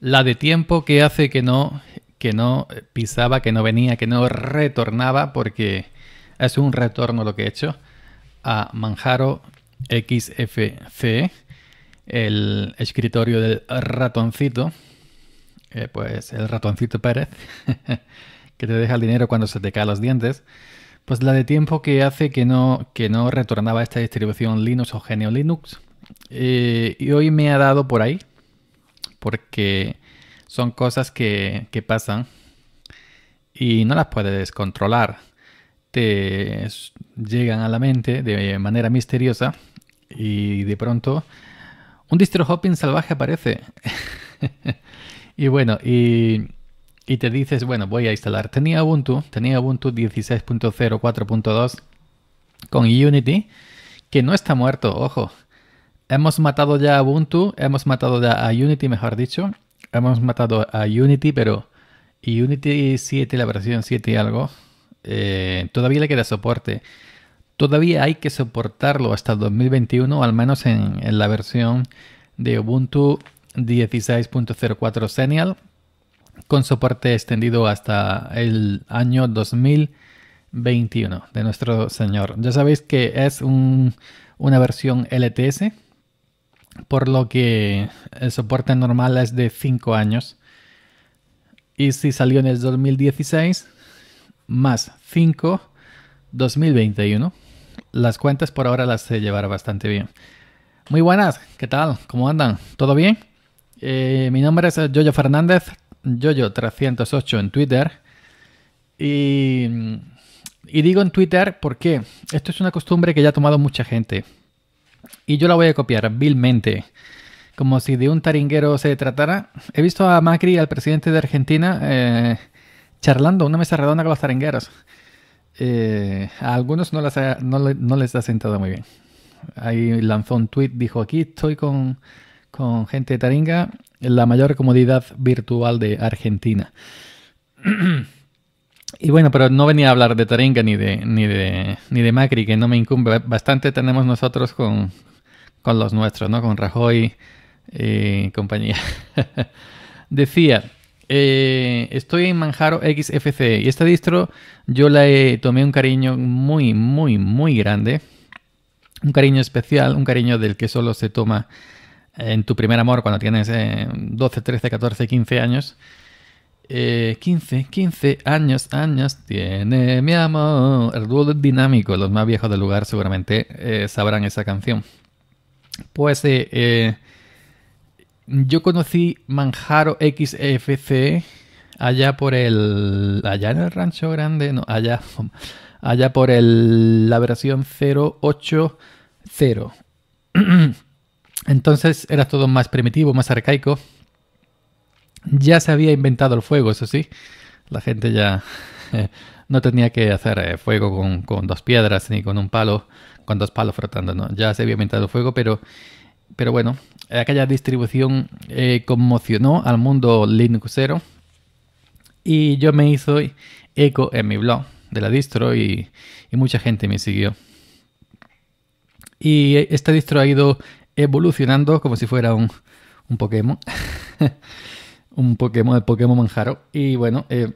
La de tiempo que hace que no, que no pisaba, que no venía, que no retornaba, porque es un retorno lo que he hecho a Manjaro XFC, el escritorio del ratoncito, eh, pues el ratoncito Pérez, que te deja el dinero cuando se te caen los dientes. Pues la de tiempo que hace que no, que no retornaba esta distribución Linux o Genio Linux. Eh, y hoy me ha dado por ahí, porque son cosas que, pasan y no las puedes controlar. Te llegan a la mente de manera misteriosa y de pronto un distro hopping salvaje aparece. y bueno, y, y, te dices, bueno, voy a instalar. Tenía Ubuntu, tenía Ubuntu 16.04.2 con Unity, que no está muerto, ojo. Hemos matado ya a Ubuntu, hemos matado ya a Unity, mejor dicho. Hemos matado a Unity, pero Unity 7, la versión 7 y algo, eh, todavía le queda soporte. Todavía hay que soportarlo hasta 2021, al menos en, la versión de Ubuntu 16.04 Senial, con soporte extendido hasta el año 2021 de nuestro señor. Ya sabéis que es una versión LTS por lo que el soporte normal es de 5 años. Y si salió en el 2016, más 5, 2021. Las cuentas por ahora las sé llevar bastante bien. Muy buenas, ¿qué tal? ¿Cómo andan? ¿Todo bien? Eh, mi nombre es Jojo Fernández, Jojo308 en Twitter. Y, y digo en Twitter porque esto es una costumbre que ya ha tomado mucha gente. Y yo la voy a copiar vilmente. Como si de un taringuero se tratara. He visto a Macri, al presidente de Argentina, eh, charlando una mesa redonda con los taringueros. Eh, a algunos no, les ha sentado muy bien. Ahí lanzó un tweet, dijo, aquí estoy con, con gente de Taringa, la mayor comodidad virtual de Argentina. Y bueno, pero no venía a hablar de Taringa ni de, ni de, ni de Macri, que no me incumbe. Bastante tenemos nosotros con, con los nuestros, ¿no? Con Rajoy y compañía. Decía, eh, estoy en Manjaro XFC y esta distro yo la tomé un cariño muy, muy, muy grande. Un cariño especial, un cariño del que solo se toma en tu primer amor cuando tienes 12, 13, 14, 15 años. 15, eh, 15 años, años tiene mi amor. El dúo dinámico, los más viejos del lugar seguramente eh, sabrán esa canción. Pues eh, yo conocí Manjaro XFC allá por el. allá en el Rancho Grande, no, allá, allá por el, la versión 080. Entonces era todo más primitivo, más arcaico. Ya se había inventado el fuego, eso sí. La gente ya no tenía que hacer eh, fuego con, dos piedras ni con un palo, con dos palos frotando, ¿no? Ya se había inventado el fuego, pero, pero bueno, aquella distribución eh, conmocionó al mundo Linuxero y yo me hizo eco en mi blog de la distro y, y mucha gente me siguió. Y esta distro ha ido evolucionando como si fuera un, un Pokémon. un Pokémon, el Pokémon Manjaro. Y bueno, eh,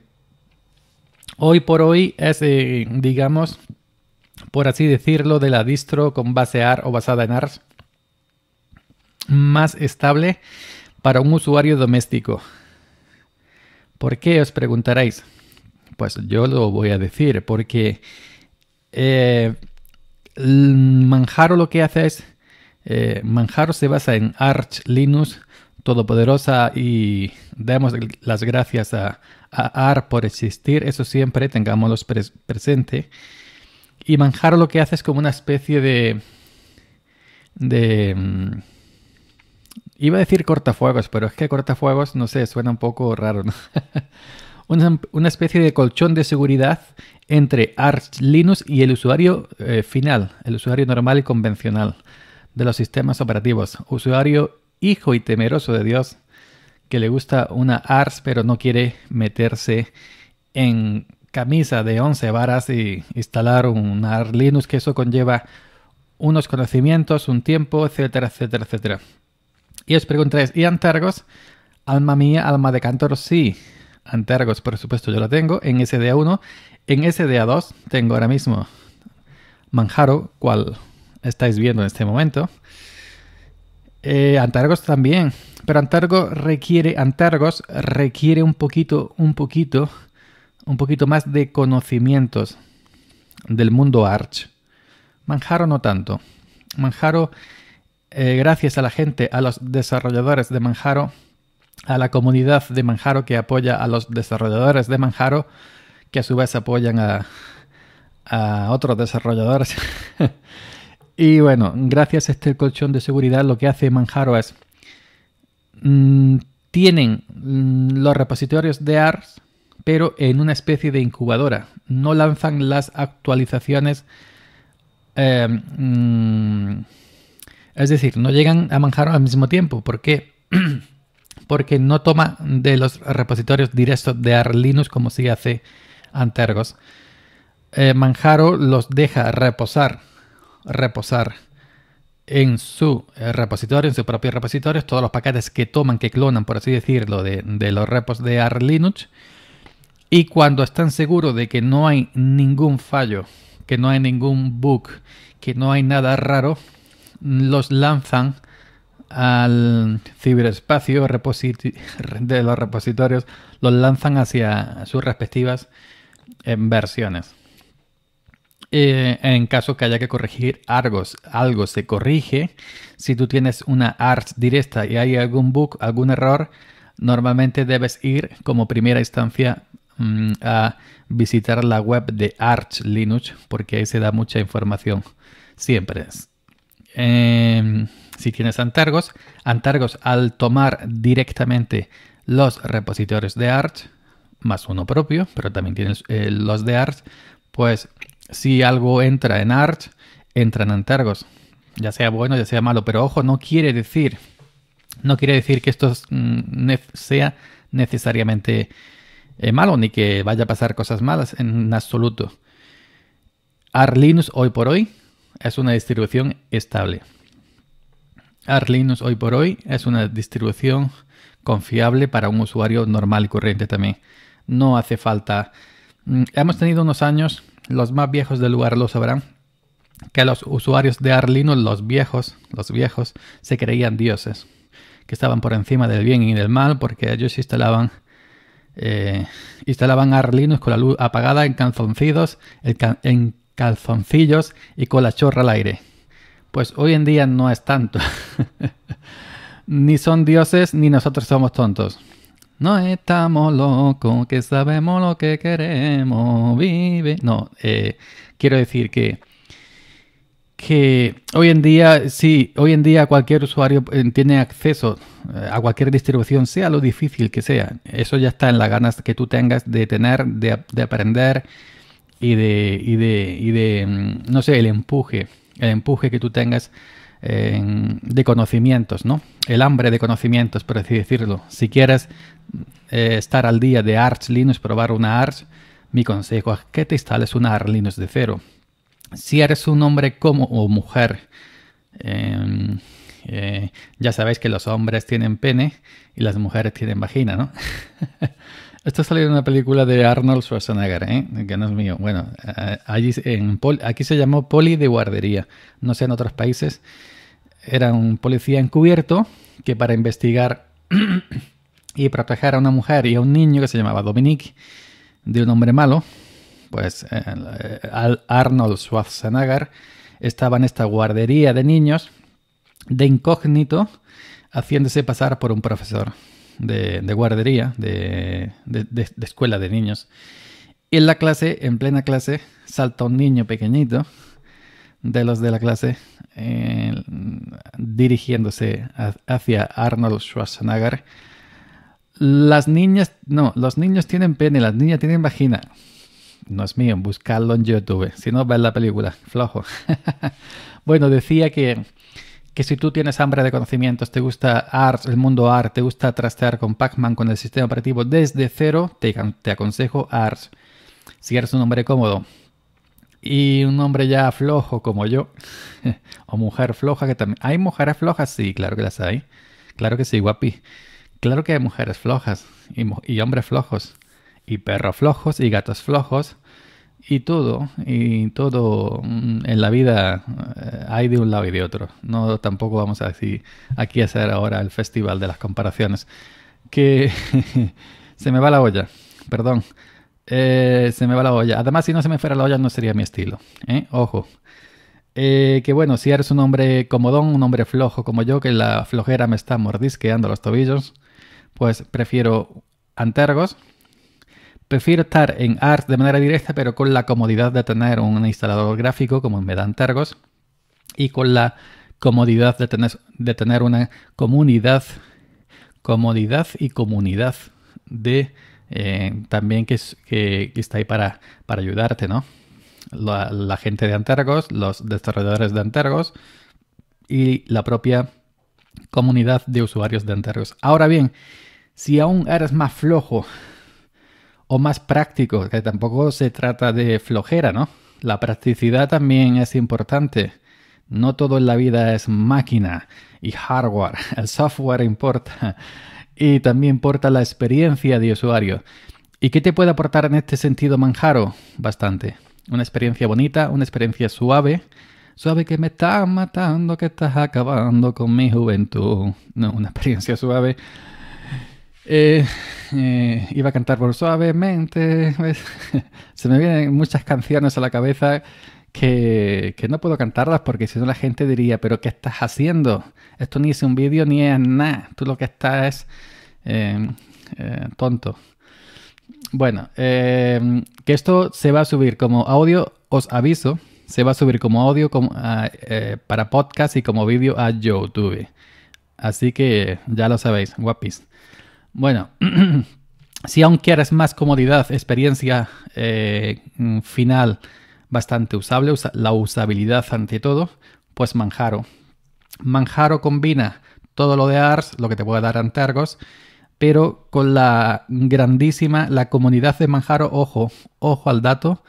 hoy por hoy es, eh, digamos, por así decirlo, de la distro con base AR o basada en ARS más estable para un usuario doméstico. ¿Por qué os preguntaréis? Pues yo lo voy a decir, porque eh, Manjaro lo que hace es, Manjaro se basa en Arch Linux todopoderosa y damos las gracias a, AR por existir, eso siempre tengámoslo presente. Y Manjaro lo que hace es como una especie de... de mm, iba a decir cortafuegos, pero es que cortafuegos, no sé, suena un poco raro. una, especie de colchón de seguridad entre Arch Linux y el usuario eh, final, el usuario normal y convencional de los sistemas operativos. Usuario hijo y temeroso de Dios que le gusta una ARS pero no quiere meterse en camisa de 11 varas y instalar un ARS Linux que eso conlleva unos conocimientos, un tiempo, etcétera, etcétera, etcétera. Y os preguntaréis, ¿y Antargos? Alma mía, alma de cántaro, sí. Antergos, por supuesto, yo la tengo. En SDA1. En SDA2 tengo ahora mismo Manjaro, cual estáis viendo en este momento. Eh, Antargos también. Pero Antargos requiere, Antargos requiere un poquito, un poquito, un poquito más de conocimientos del mundo Arch. Manjaro no tanto. Manjaro, eh, gracias a la gente, a los desarrolladores de Manjaro, a la comunidad de Manjaro que apoya a los desarrolladores de Manjaro, que a su vez apoyan a, a otros desarrolladores. y bueno, gracias a este colchón de seguridad, lo que hace Manjaro es. Mm, tienen mm, los repositorios de ARS, pero en una especie de incubadora. No lanzan las actualizaciones. Eh, mm, es decir, no llegan a Manjaro al mismo tiempo. ¿Por qué? Porque no toma de los repositorios directos de ARS Linux como si hace Antergos. Eh, Manjaro los deja reposar, reposar en su eh, repositorio, en su propio repositorio, todos los paquetes que toman, que clonan, por así decirlo, de, los repos de AR Linux. Y cuando están seguros de que no hay ningún fallo, que no hay ningún bug, que no hay nada raro, los lanzan al ciberespacio de los repositorios, los lanzan hacia sus respectivas eh, versiones. Eh, en caso que haya que corregir algo, algo se corrige. Si tú tienes una ARCH directa y hay algún bug, algún error, normalmente debes ir como primera instancia mm, a visitar la web de Arch Linux porque ahí se da mucha información. Siempre. Eh, si tienes Antargos, Antargos al tomar directamente los repositorios de Arch, más uno propio, pero también tienes eh, los de Arch, pues si algo entra en Arch, entra en Antergos. Ya sea bueno, ya sea malo. Pero ojo, no quiere decir. No quiere decir que esto mm, sea necesariamente eh, malo, ni que vaya a pasar cosas malas en absoluto. Arlinux hoy por hoy es una distribución estable. Arlinux hoy por hoy es una distribución confiable para un usuario normal y corriente también. No hace falta. Mm, hemos tenido unos años los más viejos del lugar lo sabrán, que los usuarios de Arlinux, los viejos, los viejos, se creían dioses, que estaban por encima del bien y del mal, porque ellos instalaban, eh, instalaban Arlinux con la luz apagada en calzoncillos, en calzoncillos y con la chorra al aire. Pues hoy en día no es tanto. ni son dioses ni nosotros somos tontos. No estamos locos, que sabemos lo que queremos, vive. No, eh, quiero decir que, que hoy en día, sí, hoy en día cualquier usuario eh, tiene acceso eh, a cualquier distribución, sea lo difícil que sea. Eso ya está en las ganas que tú tengas de tener, de, aprender y de, y de, y de, mm, no sé, el empuje, el empuje que tú tengas de conocimientos, ¿no? El hambre de conocimientos, por así decirlo. Si quieres eh, estar al día de Arch Linux, probar una Arch, mi consejo es que te instales una Arch Linux de cero. Si eres un hombre como o mujer, em, eh, ya sabéis que los hombres tienen pene y las mujeres tienen vagina, ¿no? Esto salió en una película de Arnold Schwarzenegger, ¿eh? que no es mío. Bueno, eh, aquí se llamó poli de guardería. No sé en otros países era un policía encubierto que para investigar y proteger a una mujer y a un niño que se llamaba Dominique de un hombre malo, pues eh, Arnold Schwarzenegger estaba en esta guardería de niños de incógnito haciéndose pasar por un profesor de, guardería, de, de, escuela de niños. Y en la clase, en plena clase, salta un niño pequeñito de los de la clase dirigiéndose hacia Arnold Schwarzenegger. Las niñas, no, los niños tienen pene, las niñas tienen vagina. No es mío, buscarlo en YouTube. Si no, ve la película, flojo. bueno, decía que, que si tú tienes hambre de conocimientos, te gusta art, el mundo art, te gusta trastear con Pac-Man, con el sistema operativo desde cero, te, te aconsejo art. Si eres un hombre cómodo, y un hombre ya flojo como yo, o mujer floja que también... ¿Hay mujeres flojas? Sí, claro que las hay. Claro que sí, guapi. claro que hay mujeres flojas y, hombres flojos y perros flojos y gatos flojos y todo, y todo mm, en la vida eh, hay de un lado y de otro. No tampoco vamos a decir aquí a hacer ahora el festival de las comparaciones. Que se me va la olla, perdón. Eh, se me va la olla. Además, si no se me fuera la olla, no sería mi estilo. ¿eh? Ojo. que bueno, si eres un hombre comodón, un hombre flojo como yo, que la flojera me está mordisqueando los tobillos, pues prefiero antergos, Prefiero estar en ART de manera directa, pero con la comodidad de tener un instalador gráfico como me dan Tergos y con la comodidad de tener, de tener una comunidad, comodidad y comunidad de eh, también que, está ahí para, para ayudarte, ¿no? La, la, gente de Antergos, los desarrolladores de Antergos y la propia comunidad de usuarios de Antergos. Ahora bien, si aún eres más flojo o más práctico, que tampoco se trata de flojera, ¿no? La practicidad también es importante. No todo en la vida es máquina y hardware. El software importa y también importa la experiencia de usuario. ¿Y qué te puede aportar en este sentido Manjaro? Bastante. Una experiencia bonita, una experiencia suave. Suave que me está matando, que estás acabando con mi juventud. No, una experiencia suave eh, eh, iba a cantar por suavemente. Se me vienen muchas canciones a la cabeza que, no puedo cantarlas porque si no la gente diría, pero ¿qué estás haciendo? Esto ni es un vídeo ni es nada. Tú lo que estás es eh, tonto. Bueno, que esto se va a subir como audio, os aviso, se va a subir como audio como, para podcast y como vídeo a YouTube. Así que ya lo sabéis, guapis. Bueno, si aún quieres más comodidad, experiencia eh, final bastante usable, la usabilidad ante todo, pues Manjaro. Manjaro combina todo lo de ARS, lo que te puede dar Antergos, pero con la grandísima, la comunidad de Manjaro, ojo, ojo al dato,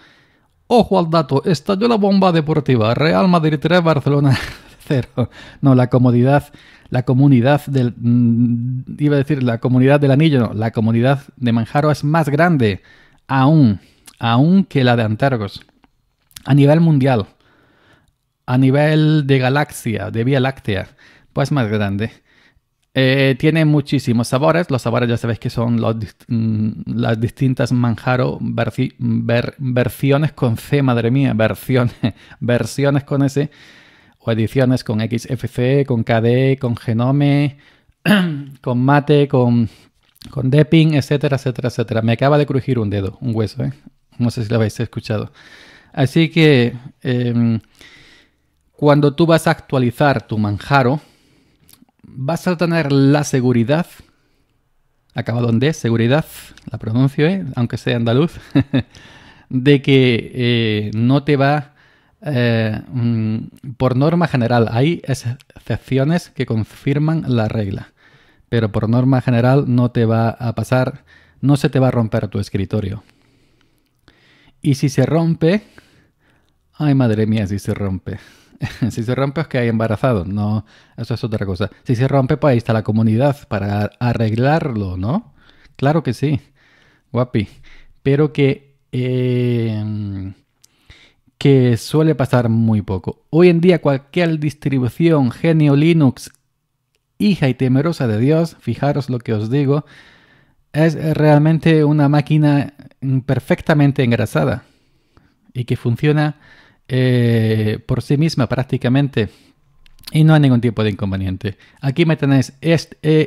ojo al dato, estalló la bomba deportiva, Real Madrid 3, Barcelona 0. No, la comodidad la comunidad del... Mm, iba a decir la comunidad del anillo, no, la comunidad de Manjaro es más grande aún, aún que la de Antergos. A nivel mundial, a nivel de galaxia, de Vía Láctea, pues más grande. Eh, tiene muchísimos sabores. Los sabores ya sabéis que son mm, las distintas Manjaro versiones con C, madre mía, versiones, versiones con S o ediciones con XFCE, con KDE, con Genome, con Mate, con, con Depping, etcétera, etcétera, etcétera. Me acaba de crujir un dedo, un hueso, ¿eh? No sé si lo habéis escuchado. Así que em, cuando tú vas a actualizar tu Manjaro, vas a tener la seguridad, acabado en D, seguridad, la pronuncio, ¿eh? aunque sea andaluz, de que eh, no te va eh, por norma general, hay excepciones que confirman la regla, pero por norma general no te va a pasar, no se te va a romper tu escritorio. Y si se rompe, ay madre mía, si se rompe. si se rompe es que hay embarazado, no, eso es otra cosa. Si se rompe, pues ahí está la comunidad para arreglarlo, ¿no? Claro que sí, guapi. Pero que eh, que suele pasar muy poco. Hoy en día cualquier distribución genio Linux, hija y temerosa de Dios, fijaros lo que os digo, es realmente una máquina perfectamente engrasada y que funciona eh, por sí misma prácticamente y no hay ningún tipo de inconveniente. Aquí me tenéis,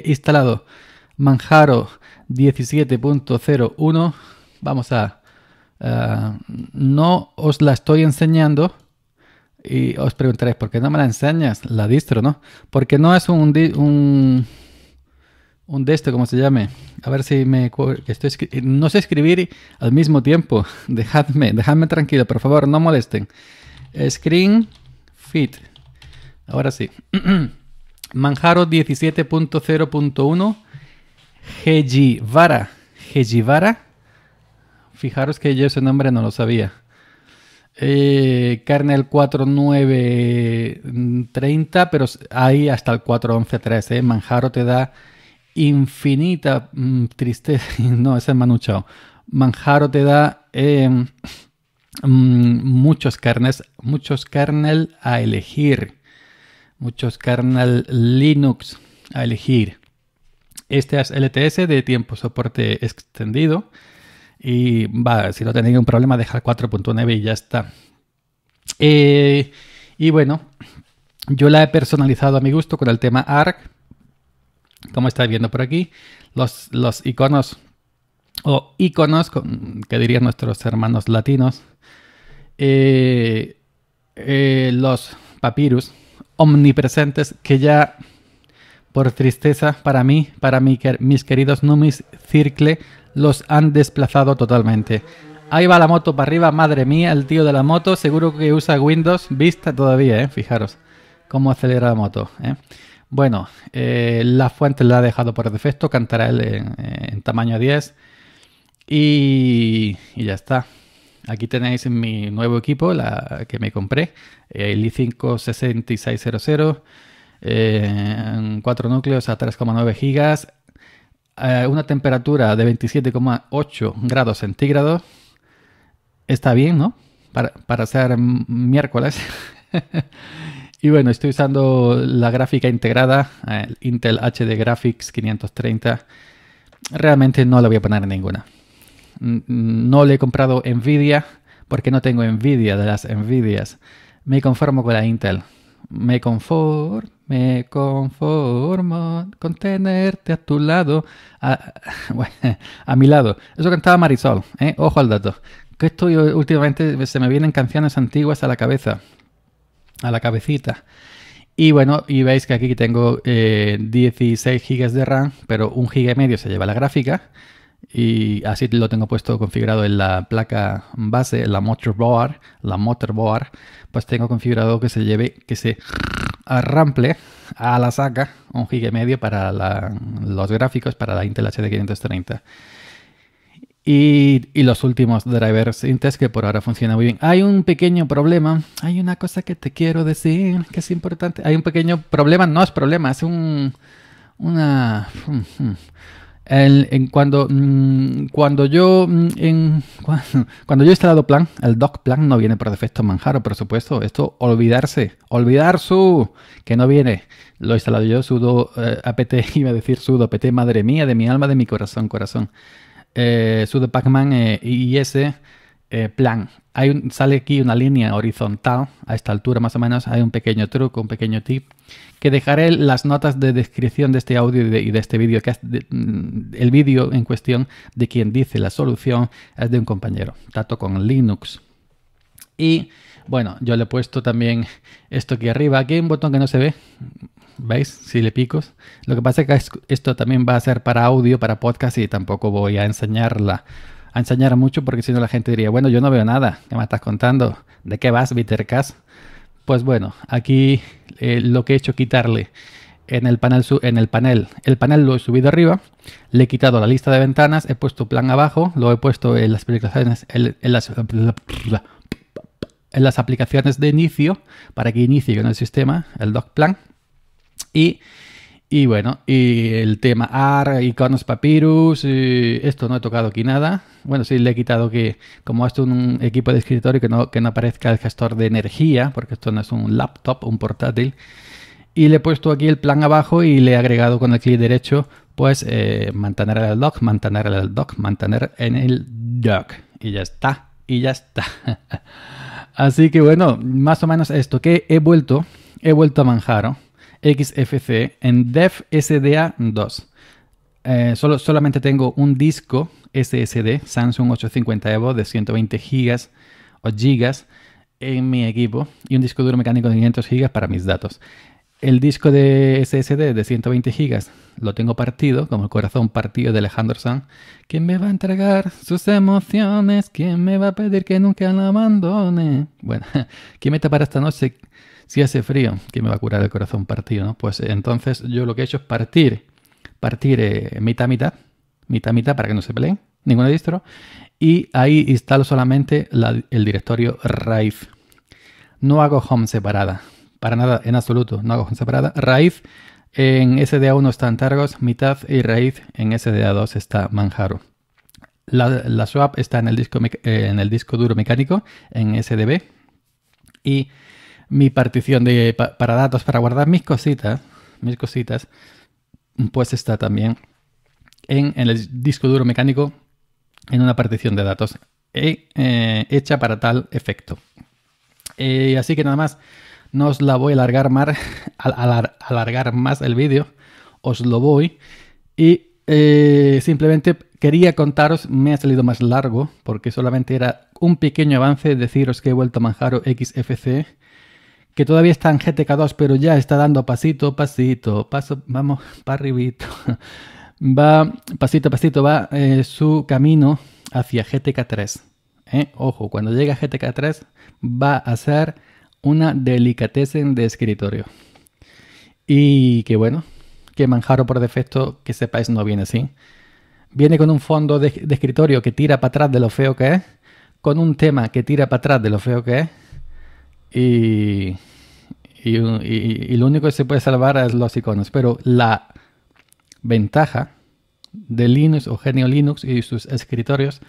instalado Manjaro 17.01. Vamos a no os la estoy enseñando y os preguntaréis, ¿por qué no me la enseñas? La distro, ¿no? Porque no es un, un, un de esto, como se llame. A ver si me... Estoy, no sé escribir al mismo tiempo. Dejadme, dejadme tranquilo, por favor, no molesten. Screen Fit. Ahora sí. Manjaro 17.0.1 Hejivara. Hejivara Fijaros que yo ese nombre no lo sabía. Eh, kernel 4.9.30, pero ahí hasta el 4.11.3. Eh. Manjaro te da infinita mm, tristeza. No, ese es Manuchao. Manjaro te da em, mm, muchos kernels, muchos kernel a elegir. Muchos kernel Linux a elegir. Este es LTS de tiempo soporte extendido. Y va, si no tenéis ningún problema, dejar 4.9 y ya está. Eh, y bueno, yo la he personalizado a mi gusto con el tema ARC. Como estáis viendo por aquí, los, los iconos o iconos, que dirían nuestros hermanos latinos, eh, eh, los papyrus omnipresentes que ya por tristeza para mí, para mí, mis queridos Numis Circle, los han desplazado totalmente. Ahí va la moto para arriba, madre mía, el tío de la moto, seguro que usa Windows Vista todavía, ¿eh? fijaros cómo acelera la moto. ¿eh? Bueno, eh, la fuente la ha dejado por defecto, cantará él en, tamaño 10 y, ya está. Aquí tenéis mi nuevo equipo, la que me compré, el i5 6600 eh, 4 núcleos a 3,9 gigas, eh, una temperatura de 27,8 grados centígrados. Está bien, ¿no? Para, para ser miércoles. y bueno, estoy usando la gráfica integrada, el Intel HD Graphics 530. Realmente no le voy a poner ninguna. No le he comprado Nvidia porque no tengo Nvidia de las Nvidias. Me conformo con la Intel. Me conformo me conformo con tenerte a tu lado. A, a mi lado. Eso cantaba Marisol. ¿eh? Ojo al dato. Que estoy últimamente, se me vienen canciones antiguas a la cabeza. A la cabecita. Y bueno, y veis que aquí tengo 16 eh, GB de RAM, pero un GB y medio se lleva la gráfica. Y así lo tengo puesto configurado en la placa base, en la motherboard, la motherboard, pues tengo configurado que se lleve, que se arrample a la saca un y medio para los gráficos para la Intel HD 530. Y, y, los últimos drivers Intel que por ahora funcionan muy bien. Hay un pequeño problema, hay una cosa que te quiero decir que es importante. Hay un pequeño problema, no es problema, es un, una... Hmm, en cuando, mm, cuando yo mm, en, cuando, yo he instalado plan, el doc plan no viene por defecto Manjaro, por supuesto. Esto olvidarse, olvidar su que no viene. Lo he instalado yo, sudo eh, apt, iba a decir sudo apt, madre mía, de mi alma, de mi corazón, corazón. Eh, sudo pacman eh, IS eh, plan. Sale aquí una línea horizontal a esta altura más o menos. Hay un pequeño truco, un pequeño tip que dejaré las notas de descripción de este audio y de, este vídeo, que es mm, el vídeo en cuestión de quien dice la solución es de un compañero, Tato con Linux. Y bueno, yo le he puesto también esto aquí arriba. Aquí hay un botón que no se ve. ¿Veis? Si le picos. Lo que pasa es que esto también va a ser para audio, para podcast y tampoco voy a enseñarla a enseñar mucho porque si no la gente diría, bueno, yo no veo nada. ¿Qué me estás contando? ¿De qué vas, Bittercast? Pues bueno, aquí eh, lo que he hecho quitarle en el panel en el panel el panel lo he subido arriba le he quitado la lista de ventanas he puesto plan abajo lo he puesto en las aplicaciones en, las, en las aplicaciones de inicio para que inicie con el sistema el doc plan y y bueno, y el tema AR, iconos papyrus, esto no he tocado aquí nada. Bueno, sí le he quitado que, como esto es un equipo de escritorio, que no, que no aparezca el gestor de energía, porque esto no es un laptop, un portátil. Y le he puesto aquí el plan abajo y le he agregado con el clic derecho, pues eh, mantener el dock, mantener el dock, mantener en el dock. Y ya está, y ya está. Así que bueno, más o menos esto que he vuelto, he vuelto a Manjaro XFC en Def SDA 2. Eh, solo, solamente tengo un disco SSD Samsung 850 Evo de 120 GB o gigas en mi equipo y un disco duro mecánico de 500 GB para mis datos. El disco de SSD de 120 GB lo tengo partido, como el corazón partido de Alejandro Sanz. ¿Quién me va a entregar sus emociones? ¿Quién me va a pedir que nunca la abandone? Bueno, ¿quién me para esta noche? Si hace frío, ¿quién me va a curar el corazón partido? ¿no? Pues entonces yo lo que he hecho es partir, partir eh, mitad, mitad, mitad, mitad para que no se peleen, ninguna distro. Y ahí instalo solamente el directorio raíz. No hago home separada, para nada, en absoluto, no hago separada. Raíz En SDA1 están Targos, mitad y raíz. En SDA2 está Manjaro. La, swap está en el, disco, eh, en el disco duro mecánico, en SDB. Y mi partición de, para datos, para guardar mis cositas, mis cositas, pues está también en, el disco duro mecánico en una partición de datos eh, hecha para tal efecto. Eh, así que nada más, no os la voy a alargar más, alargar más el vídeo, os lo voy. Y eh, simplemente quería contaros, me ha salido más largo, porque solamente era un pequeño avance, deciros que he vuelto a Manjaro XFC, que todavía está en GTK2, pero ya está dando pasito, pasito, paso, vamos, para arribito. va, pasito a pasito, va eh, su camino hacia GTK3. ¿eh? Ojo, cuando llegue a GTK3 va a ser una delicatessen de escritorio. Y que bueno, que Manjaro por defecto, que sepáis, no viene así. Viene con un fondo de, escritorio que tira para atrás de lo feo que es, con un tema que tira para atrás de lo feo que es, y, y, lo único que se puede salvar es los iconos. Pero la ventaja de Linux o Genio Linux y sus escritorios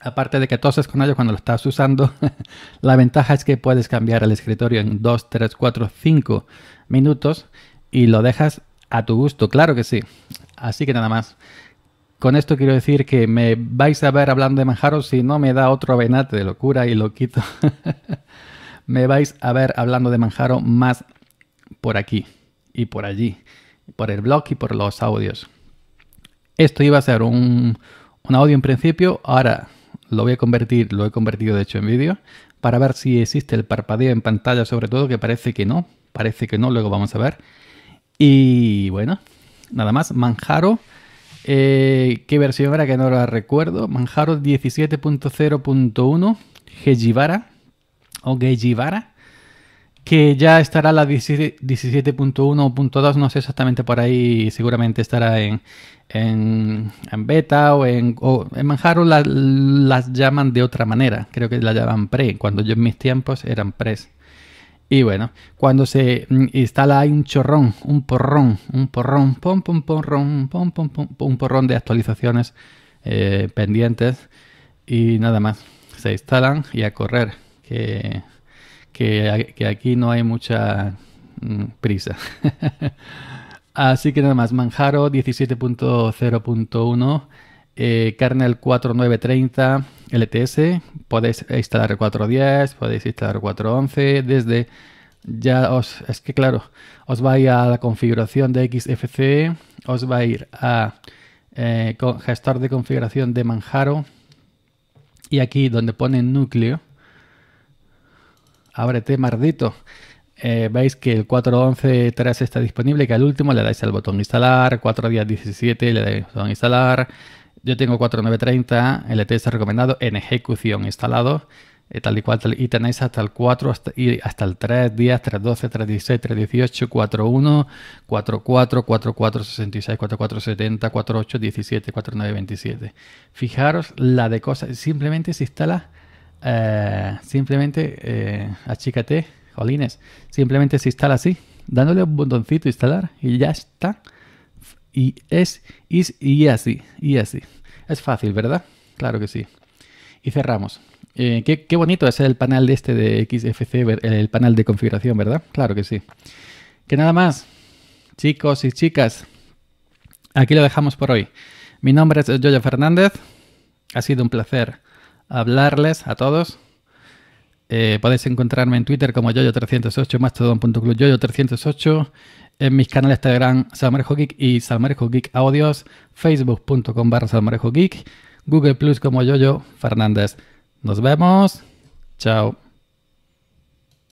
Aparte de que toses con ello cuando lo estás usando, la ventaja es que puedes cambiar el escritorio en 2, 3, 4, 5 minutos y lo dejas a tu gusto, claro que sí. Así que nada más. Con esto quiero decir que me vais a ver hablando de Manjaro si no me da otro venate de locura y lo quito. me vais a ver hablando de Manjaro más por aquí y por allí, por el blog y por los audios. Esto iba a ser un, un audio en principio, ahora lo voy a convertir, lo he convertido de hecho en vídeo, para ver si existe el parpadeo en pantalla sobre todo, que parece que no, parece que no, luego vamos a ver. Y bueno, nada más, Manjaro, eh, ¿qué versión era que no la recuerdo? Manjaro 17.0.1, Gejivara, o Gejivara, que ya estará la 17.1.2, no sé exactamente por ahí, seguramente estará en, en, beta o en, en Manjaro las llaman de otra manera, creo que la llaman pre, cuando yo en mis tiempos eran pres. Y bueno, cuando se instala hay un chorrón, un porrón, un porrón, pom, pom, porrón, pom, pom, pom, un porrón de actualizaciones eh, pendientes y nada más. Se instalan y a correr, que, que, aquí no hay mucha mm, prisa. Así que nada más, Manjaro 17.0.1, eh, kernel 4930 LTS, podéis instalar 4.10, podéis instalar 4.11, desde ya os, es que claro, os va a la configuración de XFCE, os va a ir a eh, gestor de configuración de Manjaro y aquí donde pone núcleo, ábrete mardito eh, veis que el 4.11.3 está disponible, que al último le dais al botón instalar, 4 días 17 le dais al botón instalar. Yo tengo 4.9.30, LTS recomendado en ejecución instalado, eh, tal y cual, y tenéis hasta el 4 hasta, y hasta el 3 días, 3.12, 3.16, 3.18, 4.1, 4.4, 4.4, 66, 4.4, 70, 4.8, 17, 4.9, 27. Fijaros la de cosas, simplemente se instala, eh, simplemente eh, achícate Jolines, simplemente se instala así, dándole un botoncito instalar y ya está. Y es y, así, y así. Es fácil, ¿verdad? Claro que sí. Y cerramos. Eh, qué, bonito es el panel de este de XFC, el panel de configuración, ¿verdad? Claro que sí. Que nada más, chicos y chicas, aquí lo dejamos por hoy. Mi nombre es Jojo Fernández. Ha sido un placer hablarles a todos. Eh, podéis encontrarme en Twitter como yoyo308, mastodon.club yoyo308, en mis canales Telegram Salmarejo Geek y Salmarejo Geek Audios, facebook.com barra Salmarejo Geek, Google Plus como Yoyo Fernández. Nos vemos. Chao.